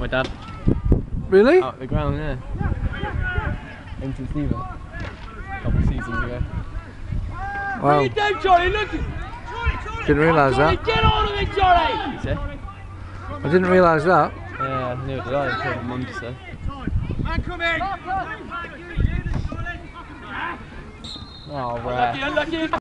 My dad. Really? Out the ground, yeah. Into Stephen. A couple seasons ago. Wow. do, Johnny? Look. Didn't realise that. Get on of it, Johnny. I didn't realise that. Yeah, neither did I until Mum just said. Man, come in. Oh, wow. Unlucky, unlucky.